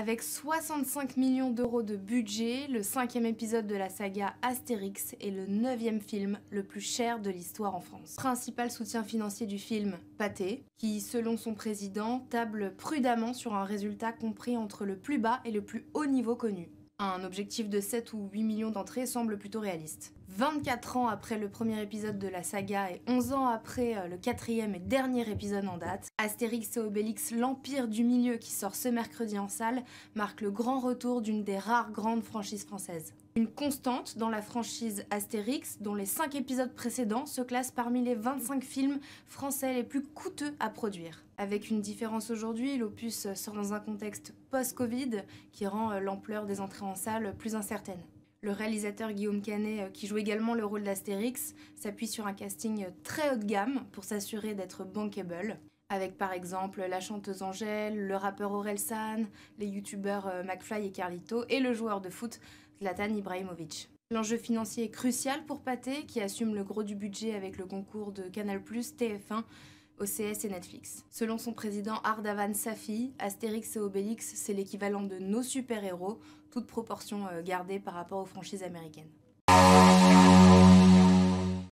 Avec 65 millions d'euros de budget, le cinquième épisode de la saga Astérix est le neuvième film le plus cher de l'histoire en France. Principal soutien financier du film, Pathé, qui, selon son président, table prudemment sur un résultat compris entre le plus bas et le plus haut niveau connu. Un objectif de 7 ou 8 millions d'entrées semble plutôt réaliste. 24 ans après le premier épisode de la saga et 11 ans après euh, le quatrième et dernier épisode en date, Astérix et Obélix l'Empire du Milieu qui sort ce mercredi en salle marque le grand retour d'une des rares grandes franchises françaises. Une constante dans la franchise Astérix, dont les 5 épisodes précédents se classent parmi les 25 films français les plus coûteux à produire. Avec une différence aujourd'hui, l'opus sort dans un contexte post-Covid qui rend euh, l'ampleur des entrées en salle plus incertaine. Le réalisateur Guillaume Canet, euh, qui joue également le rôle d'Astérix, s'appuie sur un casting très haut de gamme pour s'assurer d'être bankable avec par exemple la chanteuse Angèle, le rappeur Aurel San, les youtubeurs euh, McFly et Carlito et le joueur de foot Zlatan Ibrahimovic. L'enjeu financier est crucial pour Pathé, qui assume le gros du budget avec le concours de Canal+, TF1, OCS et Netflix. Selon son président Ardavan Safi, Astérix et Obélix, c'est l'équivalent de nos super-héros, toute proportion euh, gardée par rapport aux franchises américaines.